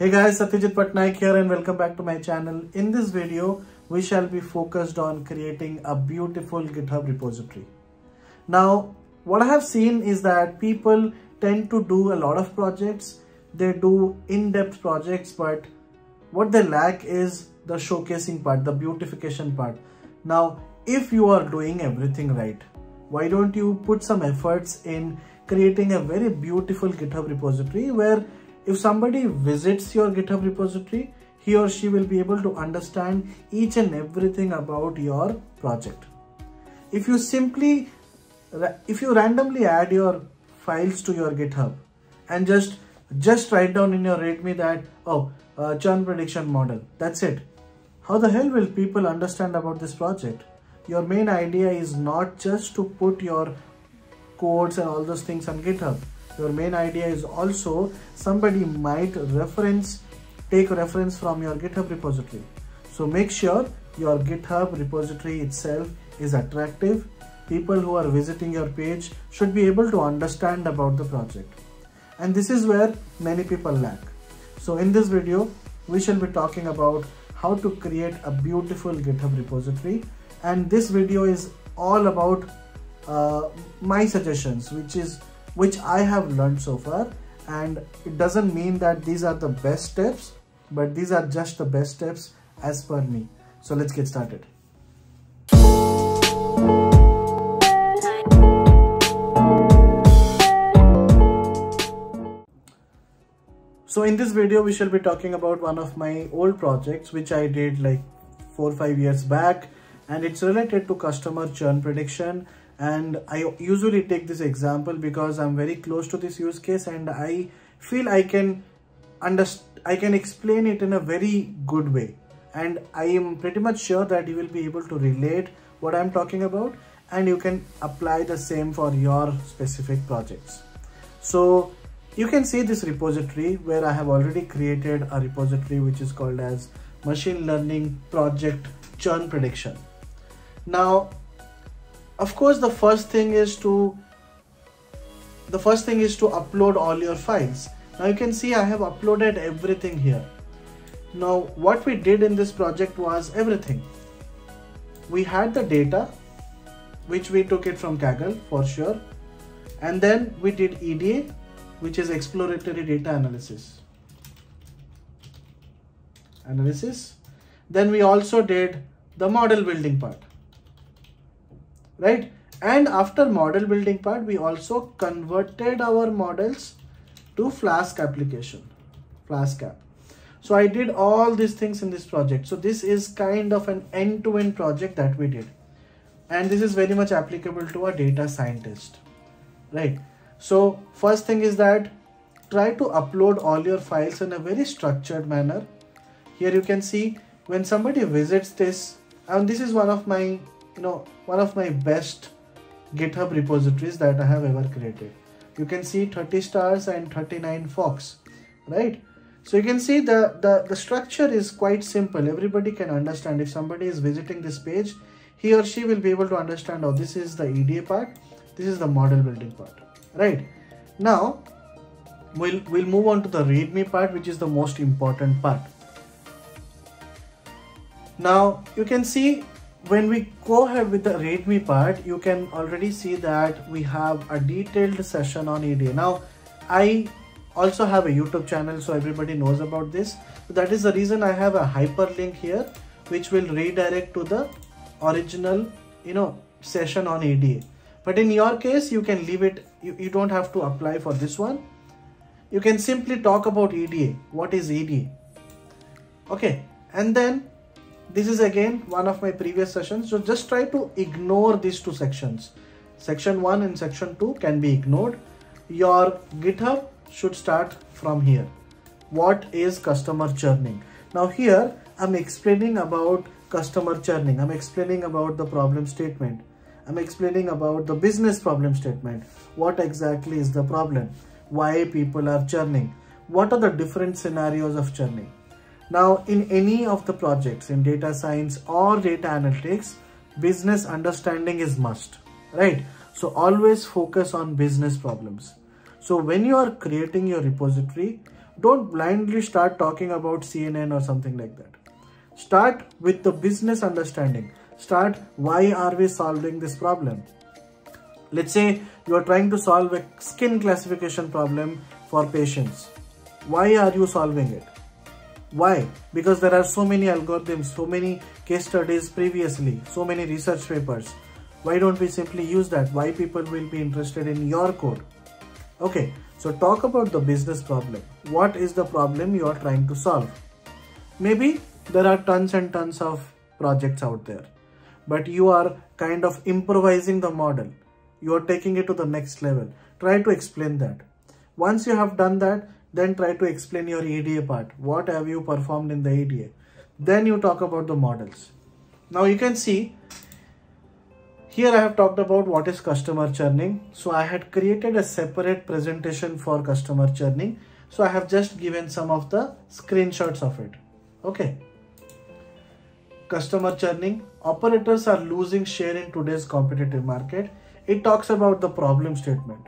Hey guys, Satyajit Pattnaik here and welcome back to my channel. In this video, we shall be focused on creating a beautiful GitHub repository. Now, what I have seen is that people tend to do a lot of projects. They do in-depth projects, but what they lack is the showcasing part, the beautification part. Now, if you are doing everything right, why don't you put some efforts in creating a very beautiful GitHub repository where if somebody visits your GitHub repository, he or she will be able to understand each and everything about your project. If you simply, if you randomly add your files to your GitHub and just just write down in your README that, oh, uh, churn prediction model, that's it. How the hell will people understand about this project? Your main idea is not just to put your codes and all those things on GitHub your main idea is also somebody might reference take reference from your github repository. So make sure your github repository itself is attractive. People who are visiting your page should be able to understand about the project. And this is where many people lack. So in this video we shall be talking about how to create a beautiful github repository. And this video is all about uh, my suggestions which is which I have learned so far and it doesn't mean that these are the best steps but these are just the best steps as per me. So let's get started. So in this video, we shall be talking about one of my old projects, which I did like four or five years back. And it's related to customer churn prediction and I usually take this example because I'm very close to this use case and I feel I can understand I can explain it in a very good way and I am pretty much sure that you will be able to relate what I'm talking about and you can apply the same for your specific projects. So you can see this repository where I have already created a repository which is called as machine learning project churn prediction. Now of course the first thing is to the first thing is to upload all your files. Now you can see I have uploaded everything here. Now what we did in this project was everything. We had the data which we took it from Kaggle for sure. And then we did EDA which is exploratory data analysis. Analysis. Then we also did the model building part right? And after model building part we also converted our models to flask application. Flask app. So i did all these things in this project. So this is kind of an end-to-end -end project that we did. And this is very much applicable to a data scientist. Right? So first thing is that try to upload all your files in a very structured manner. Here you can see when somebody visits this and this is one of my you know one of my best github repositories that i have ever created. You can see 30 stars and 39 forks right? So you can see the, the the structure is quite simple. Everybody can understand. If somebody is visiting this page he or she will be able to understand oh this is the eda part this is the model building part right? Now we'll we'll move on to the readme part which is the most important part. Now you can see when we go ahead with the readme part you can already see that we have a detailed session on EDA now I also have a YouTube channel so everybody knows about this. That is the reason I have a hyperlink here which will redirect to the original you know session on EDA but in your case you can leave it. You, you don't have to apply for this one. You can simply talk about EDA what is EDA okay. And then this is again one of my previous sessions. So just try to ignore these two sections. Section 1 and section 2 can be ignored. Your github should start from here. What is customer churning? Now here i'm explaining about customer churning. I'm explaining about the problem statement. I'm explaining about the business problem statement. What exactly is the problem? Why people are churning? What are the different scenarios of churning now, in any of the projects in data science or data analytics, business understanding is must, right? So always focus on business problems. So when you are creating your repository, don't blindly start talking about cnn or something like that. Start with the business understanding. Start why are we solving this problem? Let's say you are trying to solve a skin classification problem for patients. Why are you solving it why? Because there are so many algorithms so many case studies previously so many research papers. Why don't we simply use that? Why people will be interested in your code? Okay so talk about the business problem. What is the problem you are trying to solve? Maybe there are tons and tons of projects out there but you are kind of improvising the model. You are taking it to the next level. Try to explain that. Once you have done that then try to explain your EDA part. What have you performed in the EDA? Then you talk about the models. Now you can see here I have talked about what is customer churning. So I had created a separate presentation for customer churning. So I have just given some of the screenshots of it. Okay. Customer churning. Operators are losing share in today's competitive market. It talks about the problem statement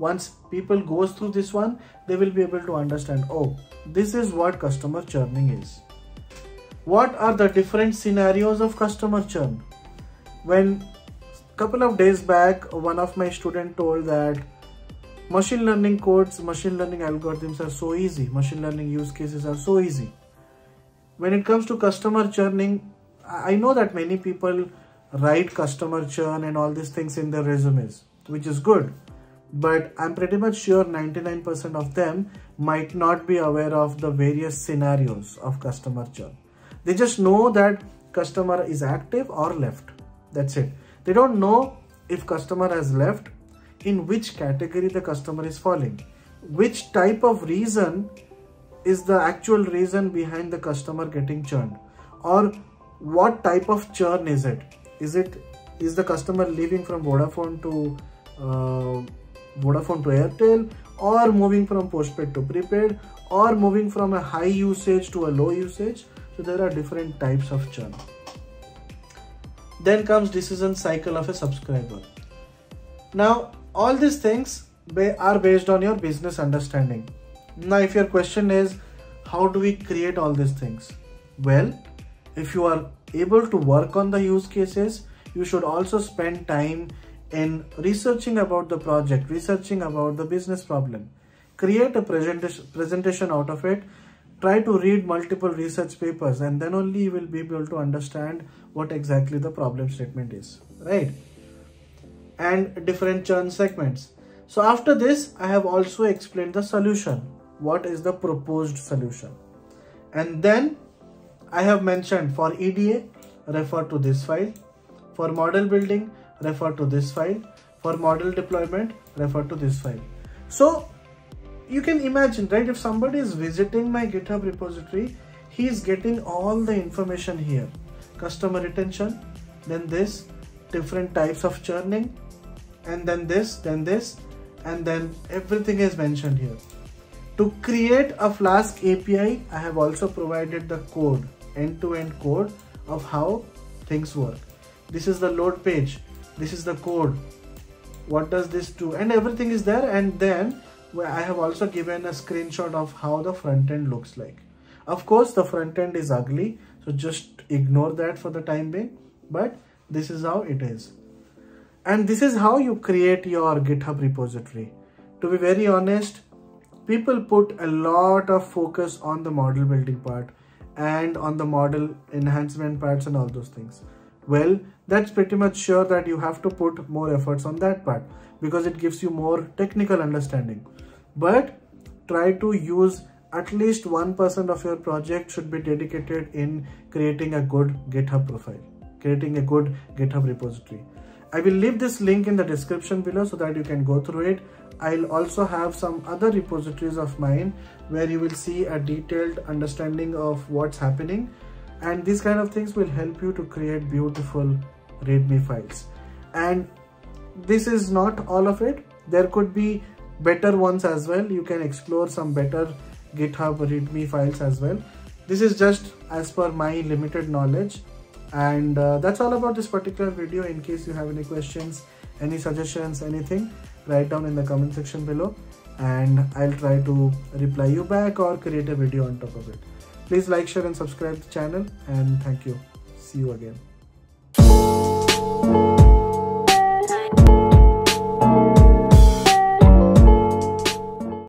once people goes through this one they will be able to understand oh this is what customer churning is. What are the different scenarios of customer churn? When a couple of days back one of my student told that machine learning codes machine learning algorithms are so easy machine learning use cases are so easy. When it comes to customer churning i know that many people write customer churn and all these things in their resumes which is good but I'm pretty much sure 99% of them might not be aware of the various scenarios of customer churn. They just know that customer is active or left. That's it. They don't know if customer has left, in which category the customer is falling, which type of reason is the actual reason behind the customer getting churned or what type of churn is it? Is it is the customer leaving from Vodafone to uh, Vodafone to Airtel or moving from postpaid to prepaid or moving from a high usage to a low usage. So there are different types of churn. Then comes decision cycle of a subscriber. Now all these things are based on your business understanding. Now if your question is how do we create all these things? Well, if you are able to work on the use cases, you should also spend time in researching about the project, researching about the business problem. Create a presentation, out of it. Try to read multiple research papers and then only you will be able to understand what exactly the problem statement is, right? And different churn segments. So after this, I have also explained the solution. What is the proposed solution? And then I have mentioned for EDA, refer to this file. For model building, refer to this file. For model deployment, refer to this file. So you can imagine, right? If somebody is visiting my GitHub repository, he is getting all the information here. Customer retention, then this, different types of churning, and then this, then this, and then everything is mentioned here. To create a Flask API, I have also provided the code, end-to-end -end code of how things work. This is the load page this is the code. What does this do? And everything is there. And then I have also given a screenshot of how the front end looks like. Of course the front end is ugly so just ignore that for the time being. But this is how it is. And this is how you create your github repository. To be very honest people put a lot of focus on the model building part and on the model enhancement parts and all those things well that's pretty much sure that you have to put more efforts on that part because it gives you more technical understanding. But try to use at least 1% of your project should be dedicated in creating a good github profile creating a good github repository. I will leave this link in the description below so that you can go through it. I'll also have some other repositories of mine where you will see a detailed understanding of what's happening and these kind of things will help you to create beautiful readme files. And this is not all of it. There could be better ones as well. You can explore some better github readme files as well. This is just as per my limited knowledge. And uh, that's all about this particular video. In case you have any questions any suggestions anything write down in the comment section below. And I'll try to reply you back or create a video on top of it. Please like, share and subscribe the channel and thank you. See you again.